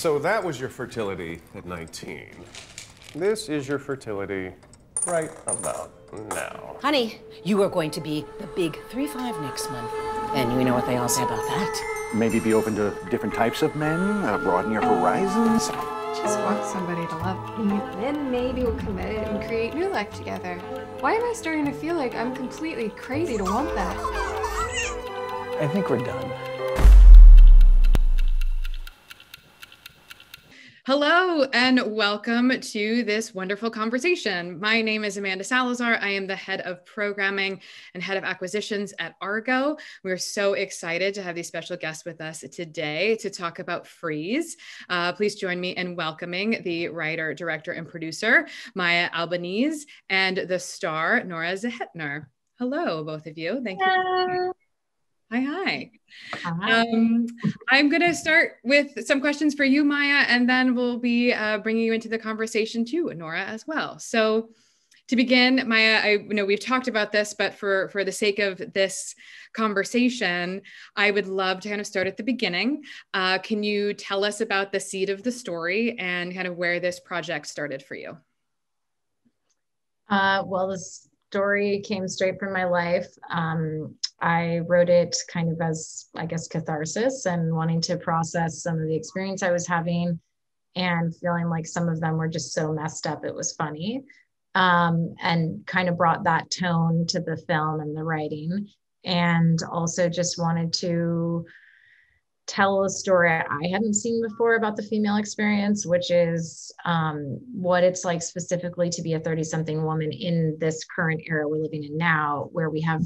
So that was your fertility at 19. This is your fertility right about now. Honey, you are going to be the big 3-5 next month. And you know what they all say about that. Maybe be open to different types of men, uh, broaden your horizons. Just want somebody to love me. Then maybe we'll commit and create new life together. Why am I starting to feel like I'm completely crazy to want that? I think we're done. Hello and welcome to this wonderful conversation. My name is Amanda Salazar. I am the head of programming and head of acquisitions at Argo. We're so excited to have these special guests with us today to talk about Freeze. Uh, please join me in welcoming the writer, director, and producer, Maya Albanese, and the star, Nora Zehetner. Hello, both of you. Thank you. Hi, hi. hi. Um, I'm going to start with some questions for you, Maya, and then we'll be uh, bringing you into the conversation too, Nora, as well. So, to begin, Maya, I you know we've talked about this, but for for the sake of this conversation, I would love to kind of start at the beginning. Uh, can you tell us about the seed of the story and kind of where this project started for you? Uh, well, the story came straight from my life. Um, I wrote it kind of as, I guess, catharsis and wanting to process some of the experience I was having and feeling like some of them were just so messed up, it was funny. Um, and kind of brought that tone to the film and the writing. And also just wanted to tell a story I hadn't seen before about the female experience, which is um, what it's like specifically to be a 30 something woman in this current era we're living in now, where we have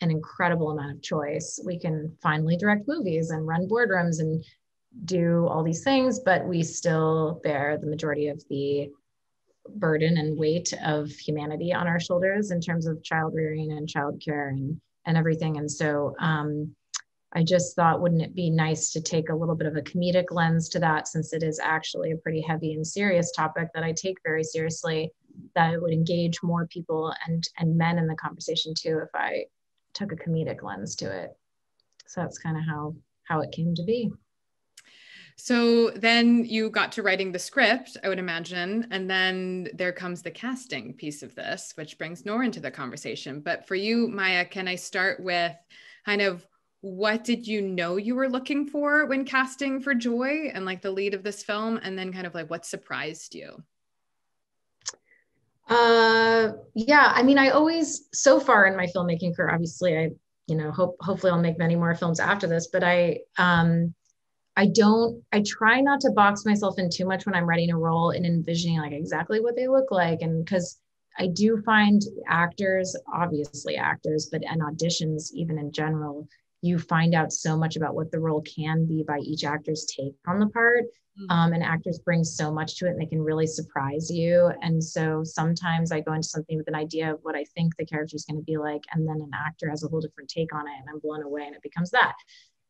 an incredible amount of choice. We can finally direct movies and run boardrooms and do all these things, but we still bear the majority of the burden and weight of humanity on our shoulders in terms of child rearing and childcare and, and everything. And so um, I just thought, wouldn't it be nice to take a little bit of a comedic lens to that since it is actually a pretty heavy and serious topic that I take very seriously, that it would engage more people and, and men in the conversation too if I took a comedic lens to it. So that's kind of how how it came to be. So then you got to writing the script, I would imagine, and then there comes the casting piece of this, which brings Nora into the conversation. But for you, Maya, can I start with kind of what did you know you were looking for when casting for Joy and like the lead of this film, and then kind of like what surprised you? Uh, yeah, I mean, I always, so far in my filmmaking career, obviously, I, you know, hope hopefully I'll make many more films after this, but I, um, I don't, I try not to box myself in too much when I'm writing a role and envisioning like exactly what they look like. And because I do find actors, obviously actors, but and auditions, even in general, you find out so much about what the role can be by each actor's take on the part. Mm-hmm. Um, and actors bring so much to it and they can really surprise you. And so sometimes I go into something with an idea of what I think the character is going to be like, and then an actor has a whole different take on it, and I'm blown away, and it becomes that.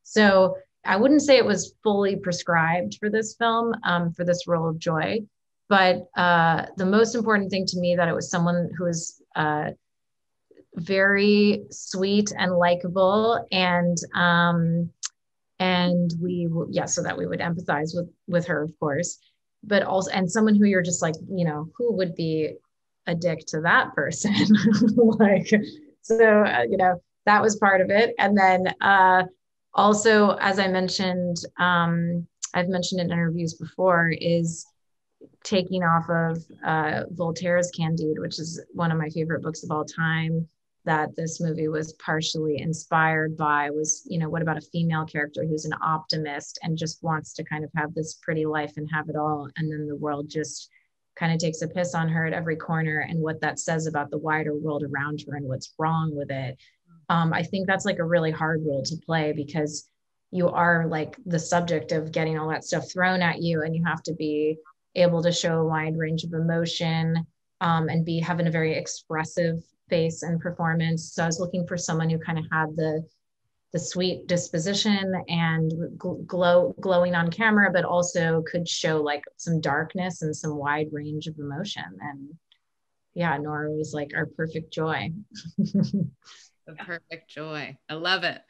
So I wouldn't say it was fully prescribed for this film, um, for this role of Joy. But uh, the most important thing to me that it was someone who was uh, very sweet and likable. And um and we yeah so that we would empathize with with her of course. But also and someone who you're just like you know who would be a dick to that person? Like so uh, you know that was part of it. And then uh also as i mentioned um i've mentioned in interviews before is taking off of uh, voltaire's candide which is one of my favorite books of all time that this movie was partially inspired by was you know what about a female character who's an optimist and just wants to kind of have this pretty life and have it all? And then the world just kind of takes a piss on her at every corner and what that says about the wider world around her and what's wrong with it. Um, i think that's like a really hard role to play because you are like the subject of getting all that stuff thrown at you and you have to be able to show a wide range of emotion um, and be having a very expressive and performance. So I was looking for someone who kind of had the the sweet disposition and glow glowing on camera, but also could show like some darkness and some wide range of emotion. And yeah, Nora was like our perfect joy. the perfect joy. I love it.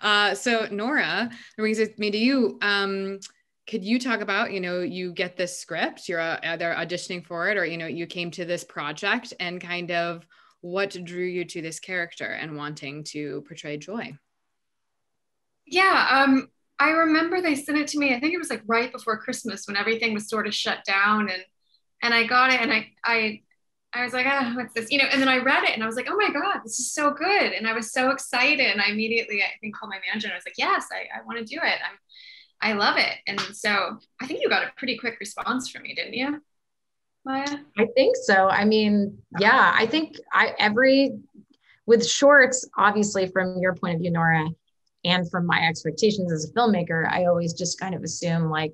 Uh, so Nora, brings me to you. Um, could you talk about you know you get this script you're uh, either auditioning for it or you know you came to this project and kind of what drew you to this character and wanting to portray joy yeah um i remember they sent it to me i think it was like right before christmas when everything was sort of shut down and and i got it and i i I was like, oh, what's this? You know, and then I read it and I was like, oh my God, this is so good. And I was so excited. And I immediately, I think, called my manager and I was like, yes, I, I want to do it. I'm, I love it. And so I think you got a pretty quick response from me, didn't you? Maya? I think so. I mean, yeah, I think I every with shorts, obviously from your point of view, Nora, and from my expectations as a filmmaker, I always just kind of assume like,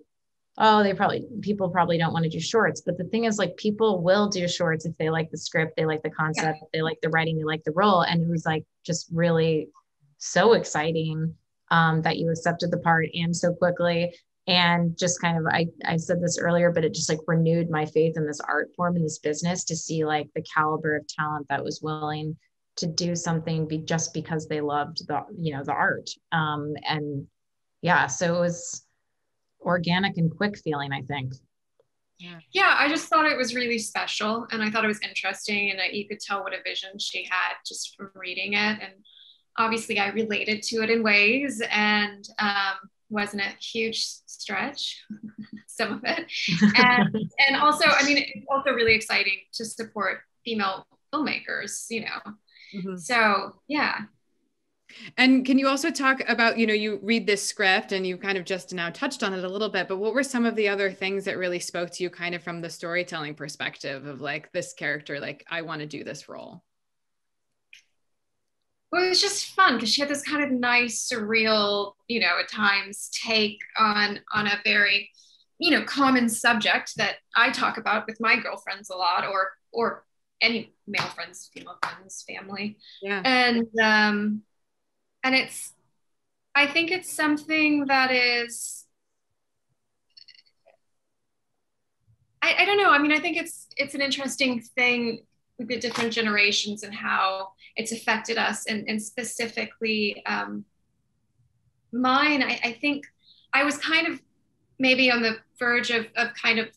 oh, they probably people probably don't want to do shorts. But the thing is, like, people will do shorts if they like the script, they like the concept, yeah. they like the writing, they like the role. And it was like just really so exciting um, that you accepted the part and so quickly and just kind of I, I said this earlier but it just like renewed my faith in this art form in this business to see like the caliber of talent that was willing to do something be just because they loved the you know the art. Um, and yeah so it was organic and quick feeling i think. Yeah. yeah i just thought it was really special and i thought it was interesting and you could tell what a vision she had just from reading it. And obviously I related to it in ways and um, wasn't a huge stretch, some of it. And, and also, I mean, it's also really exciting to support female filmmakers, you know. Mm-hmm. So, yeah. And can you also talk about, you know, you read this script and you kind of just now touched on it a little bit, but what were some of the other things that really spoke to you kind of from the storytelling perspective of like this character, like, I want to do this role? Well, it was just fun because she had this kind of nice, surreal, you know, at times take on on a very, you know, common subject that I talk about with my girlfriends a lot, or or any male friends, female friends, family. Yeah. And um, and it's, I think it's something that is. I, I don't know. I mean, I think it's it's an interesting thing with the different generations and how it's affected us and, and specifically um, mine I, I, think i was kind of maybe on the verge of, of kind of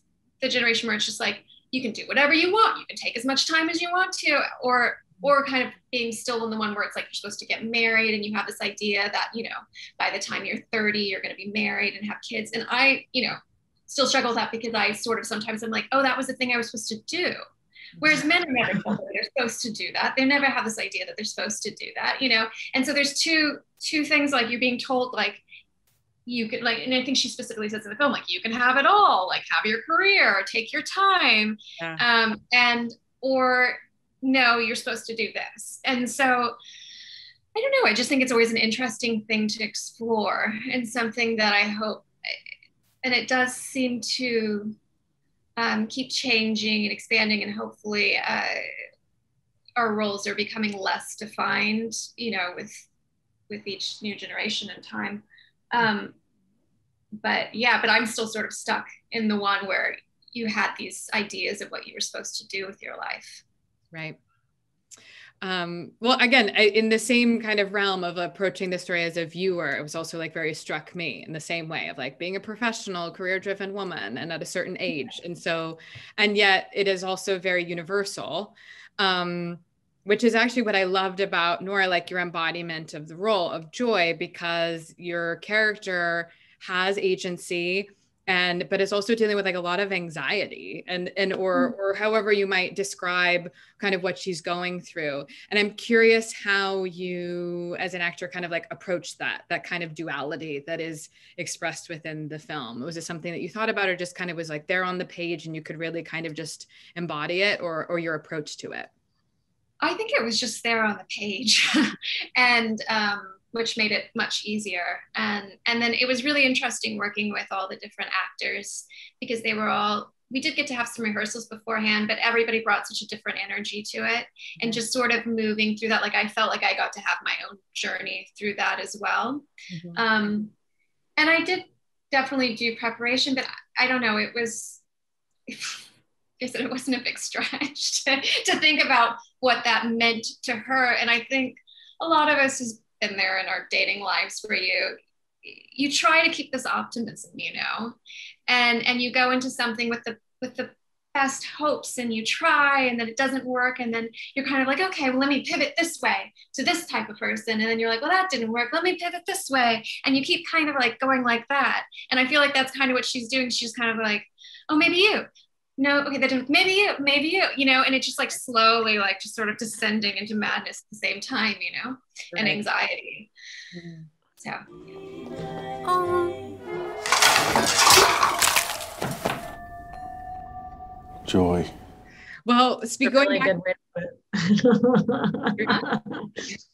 the generation where it's just like you can do whatever you want. You can take as much time as you want to or or kind of being still in the one where it's like you're supposed to get married and you have this idea that you know by the time you're 30 you're going to be married and have kids. And i you know still struggle with that because i sort of sometimes i'm like oh that was the thing i was supposed to do Whereas men are never told that they're supposed to do that. They never have this idea that they're supposed to do that, you know? And so there's two two things like you're being told like you could like, and I think she specifically says in the film, like you can have it all, like have your career, take your time. Yeah. Um, and or no, you're supposed to do this. And so I don't know. I just think it's always an interesting thing to explore and something that I hope and it does seem to um, keep changing and expanding, and hopefully uh, our roles are becoming less defined. You know, with with each new generation and time. Um, but yeah, but I'm still sort of stuck in the one where you had these ideas of what you were supposed to do with your life. Right. Um, well, again, I, in the same kind of realm of approaching the story as a viewer, it was also like very struck me in the same way of like being a professional, career driven woman and at a certain age. And so, and yet it is also very universal. Um, which is actually what I loved about Nora, like your embodiment of the role of joy, because your character has agency and but it's also dealing with like a lot of anxiety and and or mm. or however you might describe kind of what she's going through. And i'm curious how you as an actor kind of like approach that that kind of duality that is expressed within the film. Was it something that you thought about or just kind of was like there on the page and you could really kind of just embody it or or your approach to it? I think it was just there on the page. And um which made it much easier. And and then it was really interesting working with all the different actors because they were all we did get to have some rehearsals beforehand, but everybody brought such a different energy to it. And just sort of moving through that, like I felt like I got to have my own journey through that as well. Mm-hmm. Um, and I did definitely do preparation, but I, I don't know, it was I said it wasn't a big stretch to, to think about what that meant to her. And I think a lot of us as been there in our dating lives where you you try to keep this optimism, you know, and and you go into something with the with the best hopes and you try and then it doesn't work and then you're kind of like okay well let me pivot this way to this type of person. And then you're like well that didn't work. Let me pivot this way. And you keep kind of like going like that. And i feel like that's kind of what she's doing. She's kind of like oh maybe you no okay that didn't maybe maybe you you know and it's just like slowly like just sort of descending into madness at the same time you know right. and anxiety mm-hmm. so um joy. Well, speak going really back.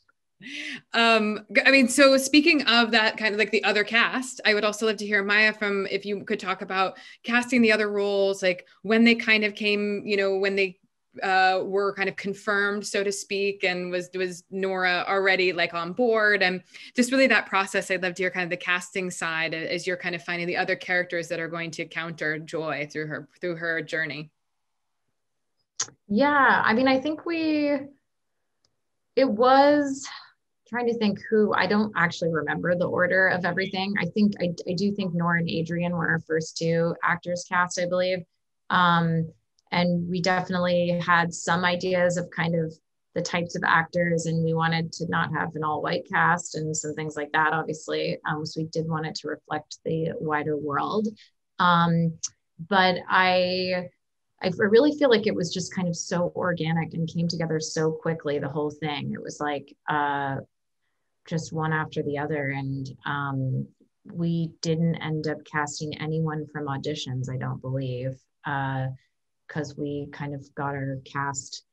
um i mean so speaking of that kind of like the other cast i would also love to hear maya from if you could talk about casting the other roles like when they kind of came you know when they uh, were kind of confirmed, so to speak, and was was Nora already like on board, and just really that process. I'd love to hear kind of the casting side as you're kind of finding the other characters that are going to counter Joy through her through her journey. Yeah, I mean, I think we, it was trying to think who, I don't actually remember the order of everything. I think, I, I do think Nora and Adrian were our first two actors cast, I believe. Um, and we definitely had some ideas of kind of the types of actors and we wanted to not have an all white cast and some things like that obviously um, so we did want it to reflect the wider world um, but i I really feel like it was just kind of so organic and came together so quickly, the whole thing. It was like uh, just one after the other. And um, we didn't end up casting anyone from auditions, I don't believe, because uh, we kind of got our cast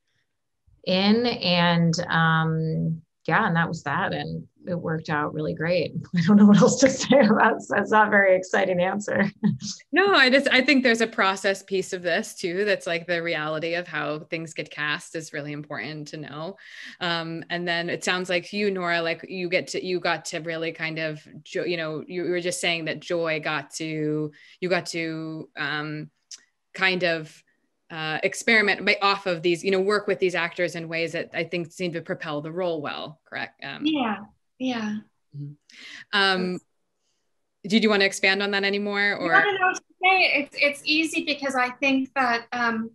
in. And um, yeah, and that was that. And it worked out really great. I don't know what else to say about that's not a very exciting answer. no, I just I think there's a process piece of this too. That's like the reality of how things get cast is really important to know. Um, and then it sounds like you, Nora, like you get to you got to really kind of you know you were just saying that Joy got to you got to um, kind of uh, experiment by, off of these, you know, work with these actors in ways that I think seem to propel the role well. Correct? Um, yeah, yeah. Mm-hmm. Um, did you want to expand on that anymore? Or no, no, no, it's it's easy because I think that um,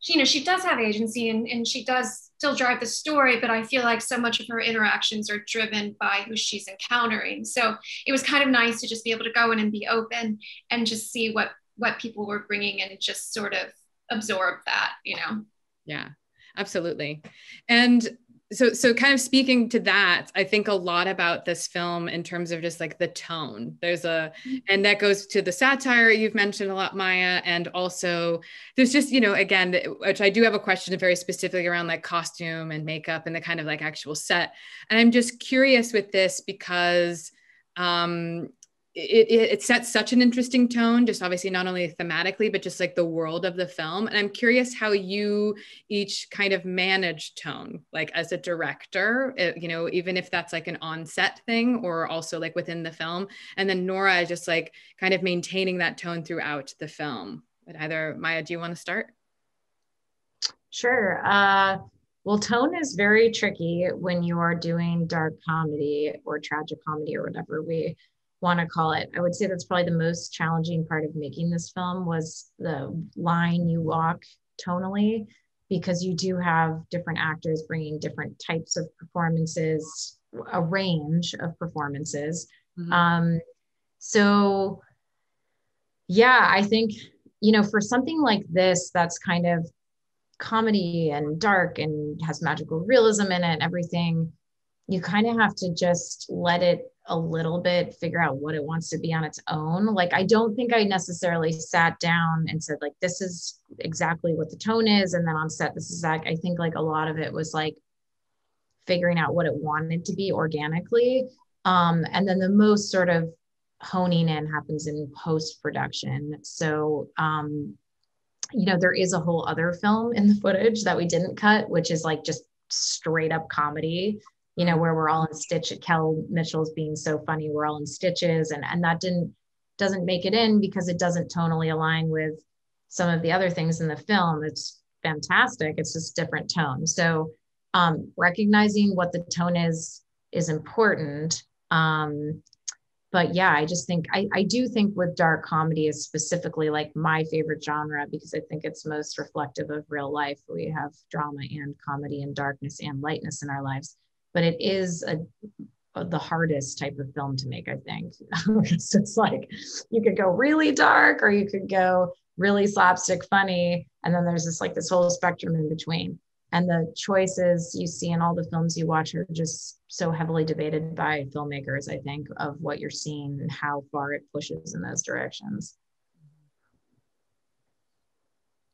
she, you know she does have agency and, and she does still drive the story, but I feel like so much of her interactions are driven by who she's encountering. So it was kind of nice to just be able to go in and be open and just see what what people were bringing and just sort of absorb that, you know? Yeah, absolutely. And so so kind of speaking to that i think a lot about this film in terms of just like the tone there's a mm-hmm. and that goes to the satire you've mentioned a lot maya and also there's just you know again which i do have a question very specifically around like costume and makeup and the kind of like actual set and i'm just curious with this because um it, it, it, sets such an interesting tone just obviously not only thematically but just like the world of the film. And i'm curious how you each kind of manage tone like as a director it, you know even if that's like an on-set thing or also like within the film. And then nora just like kind of maintaining that tone throughout the film. But either maya do you want to start? Sure. Uh well, tone is very tricky when you are doing dark comedy or tragic comedy or whatever. We want to call it. I would say that's probably the most challenging part of making this film was the line you walk tonally because you do have different actors bringing different types of performances, a range of performances. Mm-hmm. Um, so, yeah, I think, you know, for something like this, that's kind of comedy and dark and has magical realism in it and everything, you kind of have to just let it a little bit figure out what it wants to be on its own. Like i don't think i necessarily sat down and said like this is exactly what the tone is and then on set this is that. I think like a lot of it was like figuring out what it wanted to be organically um, and then the most sort of honing in happens in post production so um, you know there is a whole other film in the footage that we didn't cut which is like just straight up comedy you know, where we're all in stitch at Kel Mitchell's being so funny, we're all in stitches. And, and that didn't, doesn't make it in because it doesn't tonally align with some of the other things in the film. It's fantastic. It's just different tone. So um, recognizing what the tone is, is important. Um, but yeah, I just think I, I do think with dark comedy is specifically like my favorite genre because I think it's most reflective of real life. We have drama and comedy and darkness and lightness in our lives, but it is a, a the hardest type of film to make, I think. it's like you could go really dark or you could go really slapstick funny. And then there's this like this whole spectrum in between and the choices you see in all the films you watch are just so heavily debated by filmmakers i think of what you're seeing and how far it pushes in those directions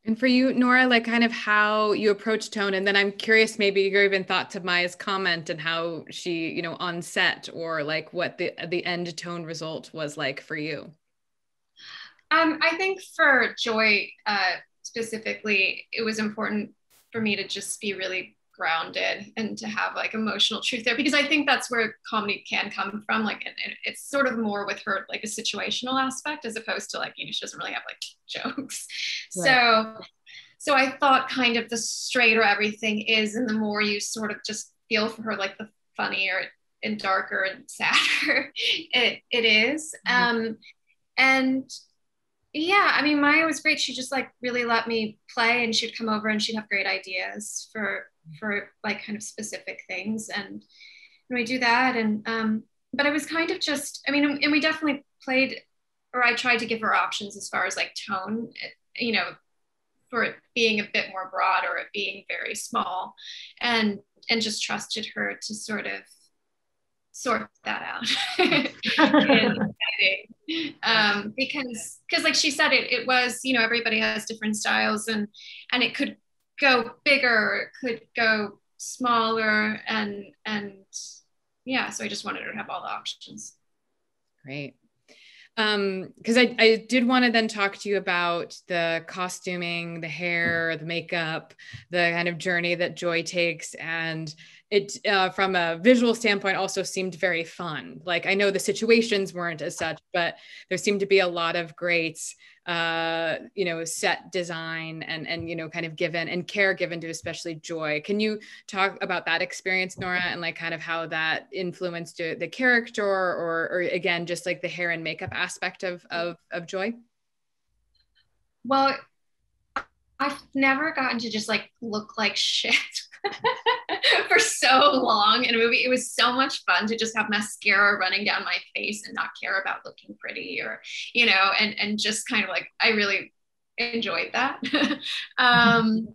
and for you nora like kind of how you approach tone and then i'm curious maybe your even thoughts of maya's comment and how she you know on set or like what the the end tone result was like for you. Um, i think for joy uh, specifically it was important for me to just be really grounded and to have like emotional truth there because I think that's where comedy can come from. Like, and, and, it's sort of more with her like a situational aspect as opposed to like you know she doesn't really have like jokes. Right. So, so I thought kind of the straighter everything is, and the more you sort of just feel for her, like the funnier and darker and sadder it it is. Mm-hmm. Um, and yeah i mean maya was great she just like really let me play and she'd come over and she'd have great ideas for for like kind of specific things and, and we do that and um but i was kind of just i mean and we definitely played or i tried to give her options as far as like tone you know for it being a bit more broad or it being very small and and just trusted her to sort of sort that out. Um, because because like she said it it was you know everybody has different styles and and it could go bigger could go smaller and and yeah so i just wanted her to have all the options. Great. Um because I, I did want to then talk to you about the costuming the hair the makeup the kind of journey that joy takes and it uh, from a visual standpoint also seemed very fun. Like i know the situations weren't as such but there seemed to be a lot of great uh, you know set design and and you know kind of given and care given to especially joy. Can you talk about that experience nora and like kind of how that influenced the character or or again just like the hair and makeup aspect of of, of joy? Well I've never gotten to just like look like shit for so long in a movie. It was so much fun to just have mascara running down my face and not care about looking pretty or, you know, and and just kind of like I really enjoyed that. um,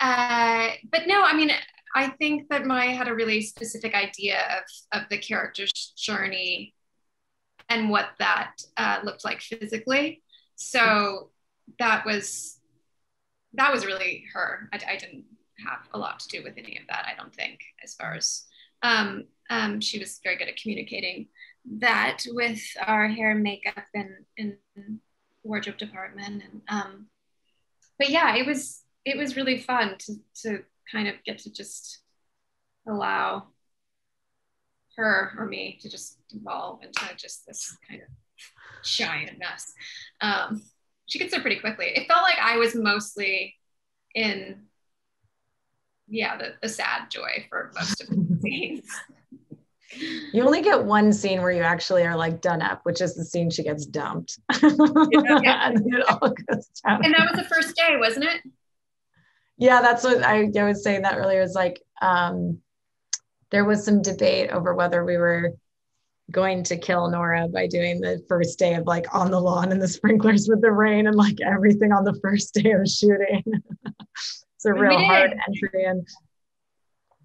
uh, but no, I mean, I think that Maya had a really specific idea of of the character's journey and what that uh, looked like physically. So that was that was really her. I, I didn't have a lot to do with any of that, I don't think, as far as um, um, she was very good at communicating that with our hair and makeup and, and wardrobe department. And um, but yeah, it was it was really fun to to kind of get to just allow her or me to just evolve into just this kind of giant mess. Um, she gets there pretty quickly. It felt like I was mostly in yeah, the, the sad joy for most of the scenes. You only get one scene where you actually are like done up, which is the scene she gets dumped. Yeah. and, and that was the first day, wasn't it? Yeah, that's what I, I was saying that earlier. Is like um, there was some debate over whether we were going to kill Nora by doing the first day of like on the lawn and the sprinklers with the rain and like everything on the first day of shooting. it's a real hard entry in.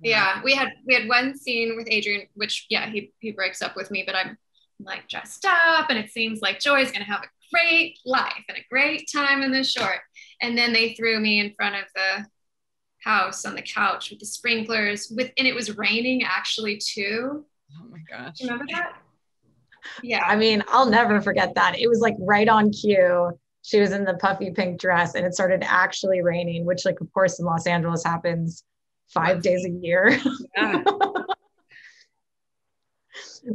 Yeah, we had we had one scene with Adrian, which yeah, he he breaks up with me, but I'm like dressed up, and it seems like Joy's gonna have a great life and a great time in the short. And then they threw me in front of the house on the couch with the sprinklers, with and it was raining actually too. Oh my gosh! Remember that? Yeah. I mean, I'll never forget that. It was like right on cue she was in the puffy pink dress and it started actually raining, which like of course in Los Angeles happens five days a year. Yeah.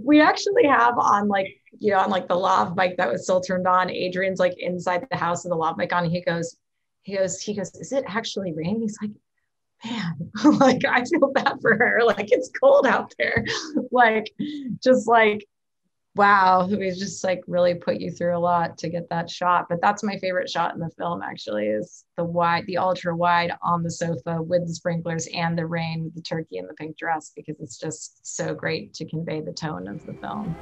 we actually have on like, you know, on like the lav mic that was still turned on, Adrian's like inside the house with the lav mic on. he goes, he goes, he goes, is it actually raining? He's like, man, like I feel bad for her. Like it's cold out there. like just like wow, we just like really put you through a lot to get that shot. But that's my favorite shot in the film actually is the wide, the ultra wide on the sofa with the sprinklers and the rain with the turkey and the pink dress because it's just so great to convey the tone of the film.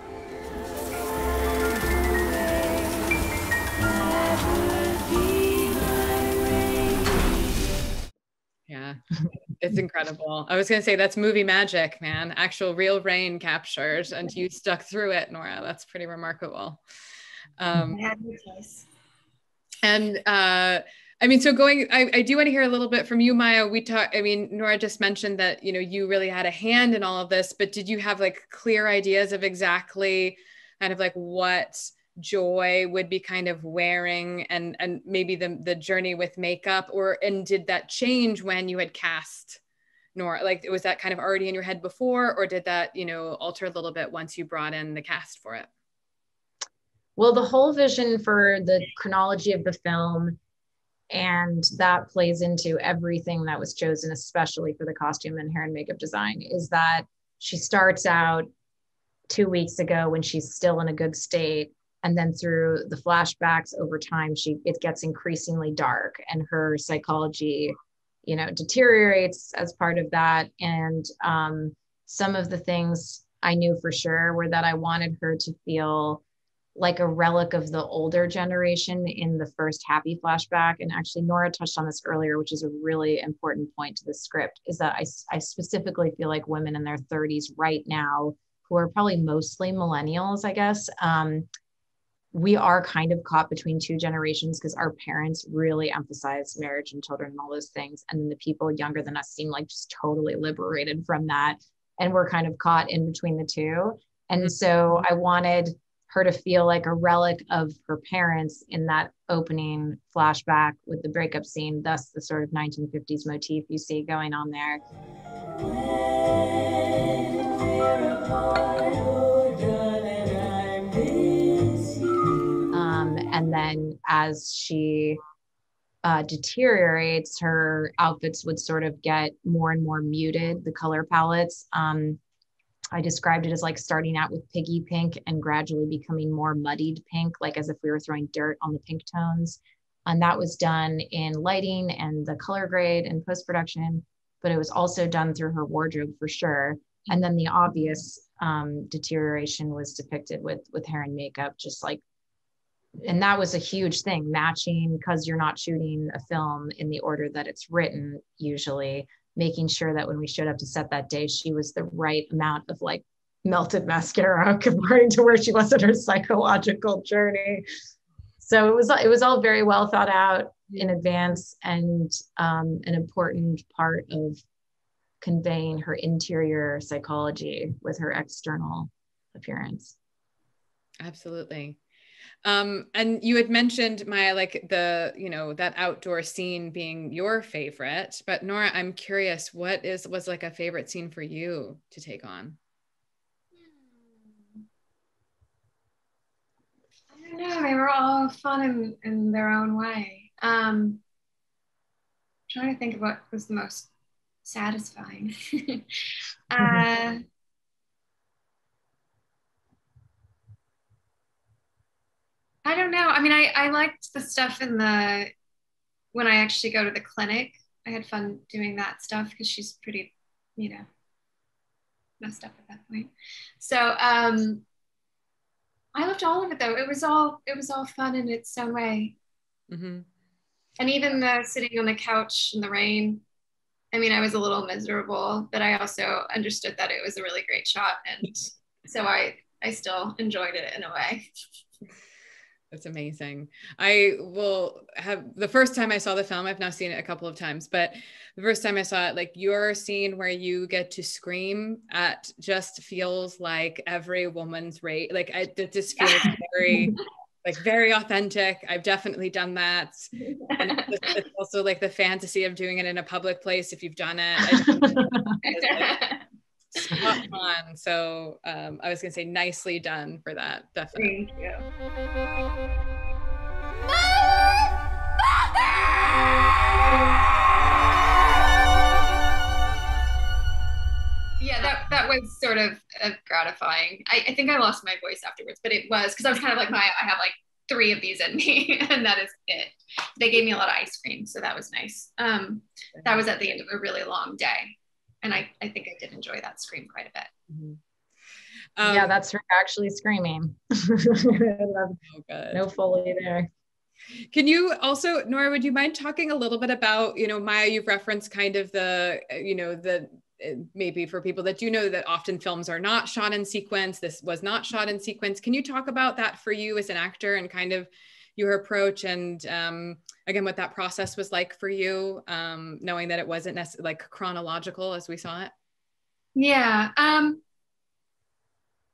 Yeah, it's incredible. I was going to say that's movie magic, man. Actual real rain captured, and you stuck through it, Nora. That's pretty remarkable. Um, and uh, I mean, so going, I, I do want to hear a little bit from you, Maya. We talked, I mean, Nora just mentioned that, you know, you really had a hand in all of this, but did you have like clear ideas of exactly kind of like what joy would be kind of wearing and and maybe the the journey with makeup or and did that change when you had cast Nora? Like was that kind of already in your head before or did that you know alter a little bit once you brought in the cast for it? Well the whole vision for the chronology of the film and that plays into everything that was chosen especially for the costume and hair and makeup design is that she starts out two weeks ago when she's still in a good state and then through the flashbacks over time she it gets increasingly dark and her psychology you know deteriorates as part of that. And um, some of the things i knew for sure were that i wanted her to feel like a relic of the older generation in the first happy flashback. And actually nora touched on this earlier which is a really important point to the script is that i, I specifically feel like women in their 30s right now who are probably mostly millennials i guess um, we are kind of caught between two generations because our parents really emphasize marriage and children and all those things. And then the people younger than us seem like just totally liberated from that. And we're kind of caught in between the two. And so I wanted her to feel like a relic of her parents in that opening flashback with the breakup scene, thus the sort of 1950s motif you see going on there. And then as she uh, deteriorates, her outfits would sort of get more and more muted, the color palettes. Um, I described it as like starting out with piggy pink and gradually becoming more muddied pink, like as if we were throwing dirt on the pink tones. And that was done in lighting and the color grade and post production, but it was also done through her wardrobe for sure. And then the obvious um, deterioration was depicted with with hair and makeup, just like and that was a huge thing matching because you're not shooting a film in the order that it's written usually making sure that when we showed up to set that day she was the right amount of like melted mascara comparing to where she was in her psychological journey. So it was it was all very well thought out in advance and um, an important part of conveying her interior psychology with her external appearance. Absolutely um, and you had mentioned my like the you know that outdoor scene being your favorite, but Nora, I'm curious, what is was like a favorite scene for you to take on? I don't know. They were all fun in, in their own way. Um, trying to think of what was the most satisfying. uh, I don't know. I mean, I, I liked the stuff in the when I actually go to the clinic. I had fun doing that stuff because she's pretty, you know, messed up at that point. So um, I loved all of it though. It was all it was all fun in its own way. Mm-hmm. And even the sitting on the couch in the rain. I mean, I was a little miserable, but I also understood that it was a really great shot, and so I I still enjoyed it in a way. That's amazing. I will have the first time I saw the film, I've now seen it a couple of times, but the first time I saw it, like your scene where you get to scream at just feels like every woman's rate. Like I, it just feels very, like very authentic. I've definitely done that. And it's also like the fantasy of doing it in a public place if you've done it. spot on. So um, I was gonna say nicely done for that. Definitely. Thank you. Yeah, that that was sort of uh, gratifying. I, I think I lost my voice afterwards, but it was because I was kind of like my I have like three of these in me, and that is it. They gave me a lot of ice cream, so that was nice. Um, that was at the end of a really long day, and I I think I did enjoy that scream quite a bit. Mm-hmm. Um, yeah, that's her actually screaming. oh, no foley there. Can you also, Nora, would you mind talking a little bit about, you know, Maya, you've referenced kind of the, you know, the maybe for people that do know that often films are not shot in sequence. This was not shot in sequence. Can you talk about that for you as an actor and kind of your approach and um, again what that process was like for you, um, knowing that it wasn't necessarily like chronological as we saw it? Yeah, um,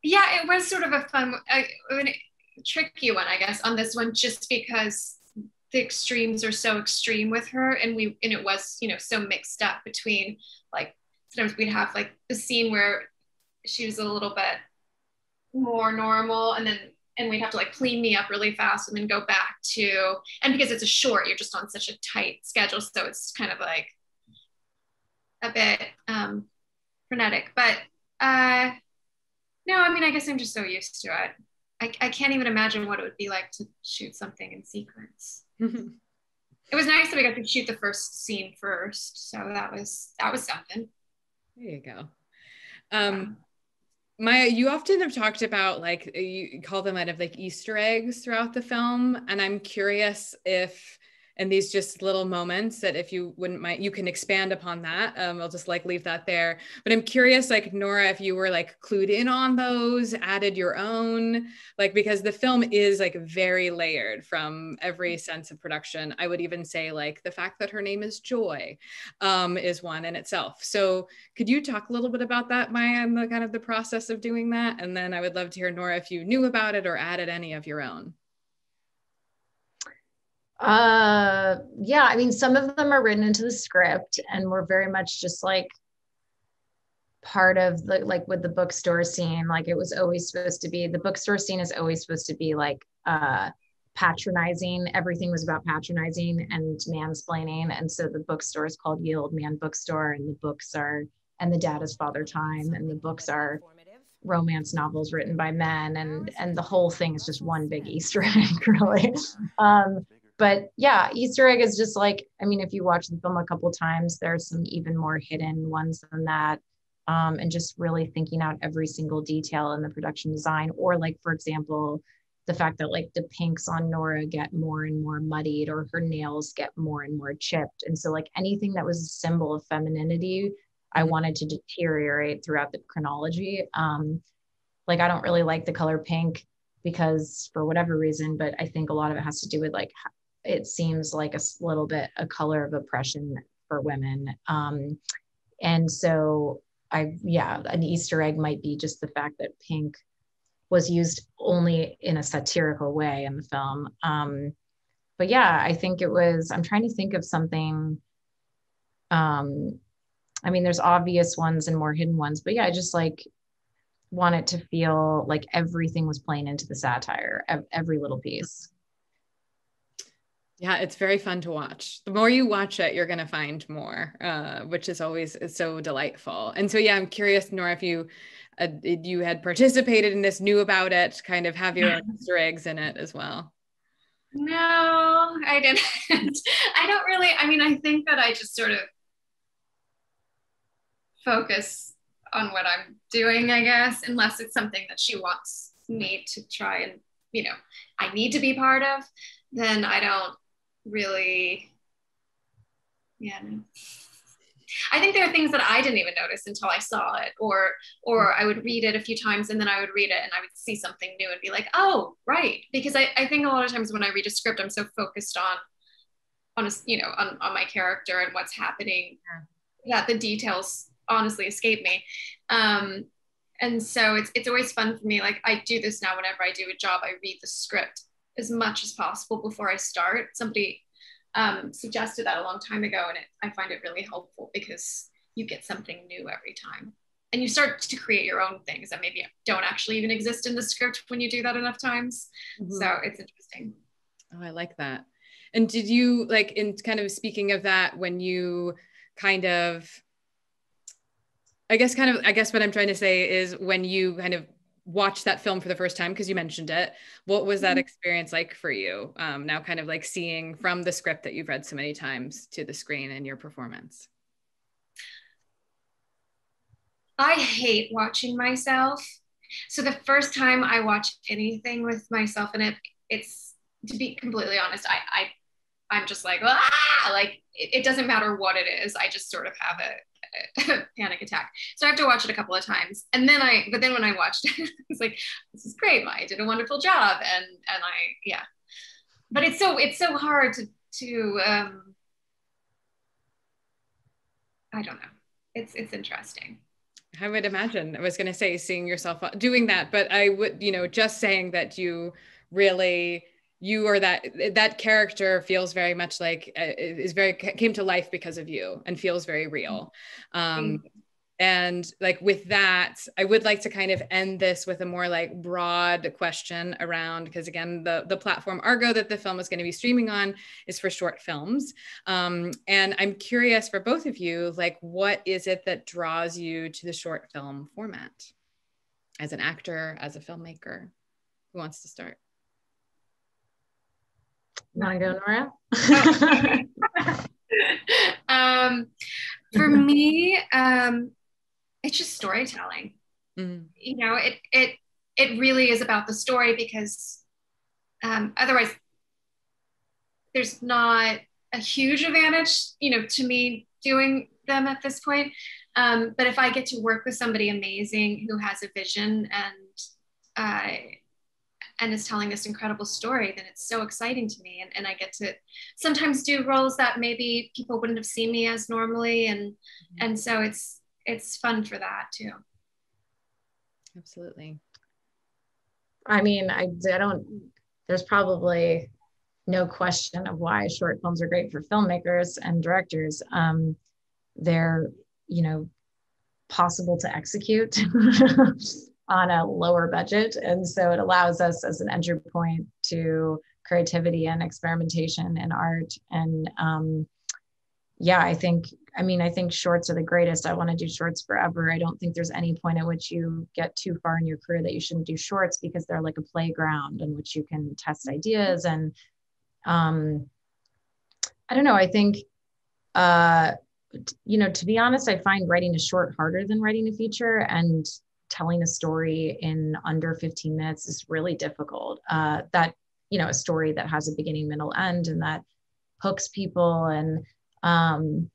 yeah, it was sort of a fun, tricky one, I guess, on this one, just because the extremes are so extreme with her, and we and it was you know so mixed up between like sometimes we'd have like the scene where she was a little bit more normal and then and we'd have to like clean me up really fast and then go back to and because it's a short you're just on such a tight schedule so it's kind of like a bit um frenetic but uh no i mean i guess i'm just so used to it. I, I can't even imagine what it would be like to shoot something in sequence. It was nice that we got to shoot the first scene first so that was that was something. There you go. Um, Maya, you often have talked about like you call them out of like Easter eggs throughout the film, and I'm curious if and these just little moments that if you wouldn't mind you can expand upon that. Um, i'll just like leave that there. But i'm curious like nora if you were like clued in on those added your own like because the film is like very layered from every sense of production. I would even say like the fact that her name is joy um, is one in itself. So could you talk a little bit about that maya and the kind of the process of doing that? And then i would love to hear nora if you knew about it or added any of your own uh, yeah, I mean, some of them are written into the script and we're very much just like part of the like with the bookstore scene. Like it was always supposed to be the bookstore scene is always supposed to be like uh patronizing. Everything was about patronizing and mansplaining. And so the bookstore is called Yield Man Bookstore, and the books are and the dad is Father Time, and the books are romance novels written by men and and the whole thing is just one big easter egg really um but yeah, Easter egg is just like, I mean, if you watch the film a couple times, there's some even more hidden ones than that. Um, and just really thinking out every single detail in the production design. Or like, for example, the fact that like the pinks on Nora get more and more muddied or her nails get more and more chipped. And so like anything that was a symbol of femininity, I mm-hmm. wanted to deteriorate throughout the chronology. Um, like I don't really like the color pink because for whatever reason, but I think a lot of it has to do with like it seems like a little bit a color of oppression for women. Um, and so I, yeah, an Easter egg might be just the fact that pink was used only in a satirical way in the film. Um, but yeah, I think it was, I'm trying to think of something. Um, I mean, there's obvious ones and more hidden ones, but yeah, I just like want it to feel like everything was playing into the satire, every little piece. Yeah, it's very fun to watch. The more you watch it, you're going to find more, uh, which is always so delightful. And so, yeah, I'm curious, Nora, if you uh, you had participated in this, knew about it, kind of have your Easter eggs in it as well. No, I didn't. I don't really. I mean, I think that I just sort of focus on what I'm doing, I guess, unless it's something that she wants me to try and, you know, I need to be part of, then I don't really yeah no. I think there are things that I didn't even notice until I saw it, or or I would read it a few times and then I would read it and I would see something new and be like, oh, right. Because I, I think a lot of times when I read a script, I'm so focused on on a, you know on, on my character and what's happening yeah. that the details honestly escape me. Um, and so it's it's always fun for me. Like I do this now whenever I do a job, I read the script as much as possible before I start. Somebody um, suggested that a long time ago, and it, I find it really helpful because you get something new every time. And you start to create your own things that maybe don't actually even exist in the script when you do that enough times. Mm-hmm. So it's interesting. Oh, I like that. And did you like in kind of speaking of that when you kind of I guess kind of I guess what I'm trying to say is when you kind of watched that film for the first time because you mentioned it what was that mm-hmm. experience like for you um, now kind of like seeing from the script that you've read so many times to the screen and your performance? I hate watching myself. So the first time i watch anything with myself in it it's to be completely honest i i i'm just like ah! Like it, it doesn't matter what it is i just sort of have a panic attack. So I have to watch it a couple of times. And then I, but then when I watched it, it's like, this is great. I did a wonderful job. And, and I, yeah, but it's so, it's so hard to, to, um, I don't know. It's, it's interesting. I would imagine I was going to say seeing yourself doing that, but I would, you know, just saying that you really you or that that character feels very much like uh, is very came to life because of you and feels very real. Um and like with that i would like to kind of end this with a more like broad question around because again the the platform argo that the film is going to be streaming on is for short films. Um, and i'm curious for both of you like what is it that draws you to the short film format? As an actor as a filmmaker who wants to start Want to go, Nora? um, for me, um, it's just storytelling. Mm-hmm. You know, it it it really is about the story because um, otherwise, there's not a huge advantage, you know, to me doing them at this point. Um, but if I get to work with somebody amazing who has a vision and uh, and is telling this incredible story, then it's so exciting to me. And, and I get to sometimes do roles that maybe people wouldn't have seen me as normally. And mm-hmm. and so it's it's fun for that too. Absolutely. I mean, I, I don't, there's probably no question of why short films are great for filmmakers and directors. Um, they're, you know, possible to execute. on a lower budget. And so it allows us as an entry point to creativity and experimentation and art. And um, yeah, I think, I mean, I think shorts are the greatest. I want to do shorts forever. I don't think there's any point at which you get too far in your career that you shouldn't do shorts because they're like a playground in which you can test ideas. And um, I don't know, I think, uh, you know, to be honest, I find writing a short harder than writing a feature. And telling a story in under 15 minutes is really difficult. Uh, that, you know, a story that has a beginning, middle, end, and that hooks people. And um,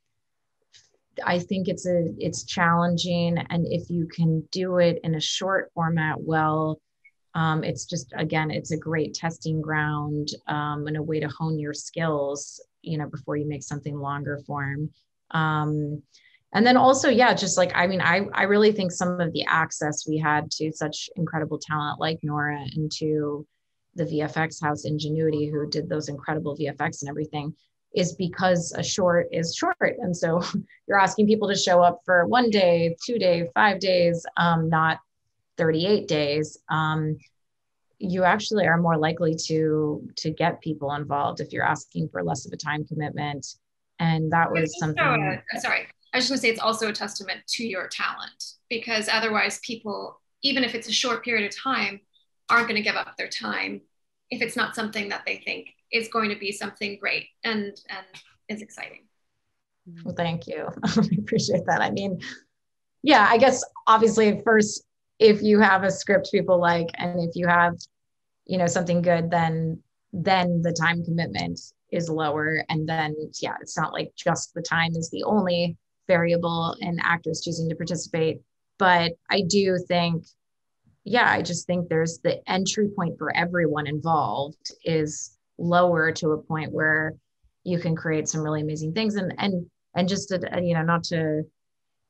I think it's a it's challenging. And if you can do it in a short format well, um, it's just again, it's a great testing ground um, and a way to hone your skills, you know, before you make something longer form. Um, and then also yeah just like i mean i i really think some of the access we had to such incredible talent like nora and to the vfx house ingenuity who did those incredible vfx and everything is because a short is short. And so you're asking people to show up for one day two day five days um, not 38 days. Um, you actually are more likely to to get people involved if you're asking for less of a time commitment. And that was something sorry I was just gonna say it's also a testament to your talent because otherwise people, even if it's a short period of time, aren't going to give up their time if it's not something that they think is going to be something great and and is exciting. Well, thank you. I appreciate that. I mean, yeah, I guess obviously first, if you have a script people like, and if you have, you know, something good, then then the time commitment is lower. And then yeah, it's not like just the time is the only variable in actors choosing to participate. But I do think, yeah, I just think there's the entry point for everyone involved is lower to a point where you can create some really amazing things. And and and just to, you know, not to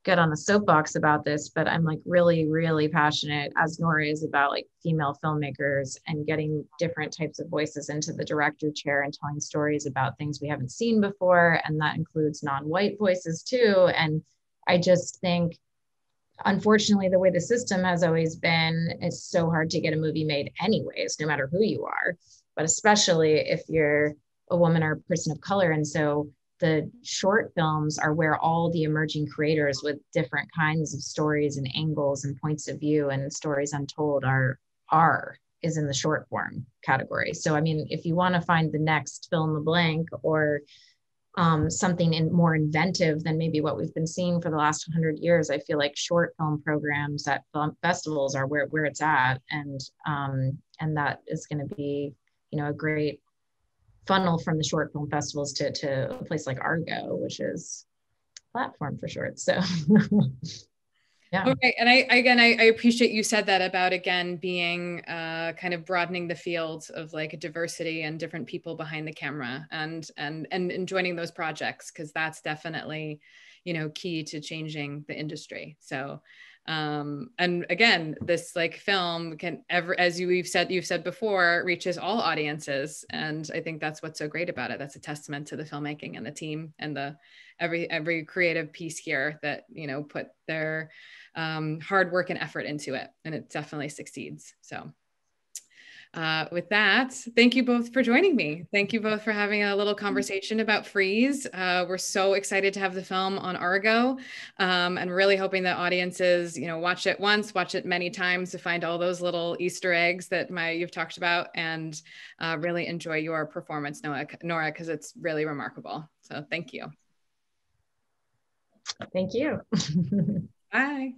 get on the soapbox about this, but I'm like really, really passionate, as Nora is, about like female filmmakers and getting different types of voices into the director chair and telling stories about things we haven't seen before. And that includes non white voices too. And I just think, unfortunately, the way the system has always been, it's so hard to get a movie made, anyways, no matter who you are, but especially if you're a woman or a person of color. And so the short films are where all the emerging creators with different kinds of stories and angles and points of view and stories untold are are is in the short form category. So I mean, if you want to find the next fill in the blank or um, something in, more inventive than maybe what we've been seeing for the last 100 years, I feel like short film programs at film festivals are where, where it's at, and um, and that is going to be you know a great funnel from the short film festivals to to a place like Argo, which is platform for short. So yeah okay and i again I, I, appreciate you said that about again being uh, kind of broadening the field of like diversity and different people behind the camera and and and, and joining those projects because that's definitely you know key to changing the industry so um and again this like film can ever as you we've said you've said before reaches all audiences and i think that's what's so great about it that's a testament to the filmmaking and the team and the every every creative piece here that you know put their um, hard work and effort into it, and it definitely succeeds. So. Uh, with that, thank you both for joining me. Thank you both for having a little conversation about Freeze. Uh, we're so excited to have the film on Argo, um, and really hoping that audiences, you know, watch it once, watch it many times to find all those little Easter eggs that Maya you've talked about, and uh, really enjoy your performance, Noah, Nora, because it's really remarkable. So thank you. Thank you. Bye.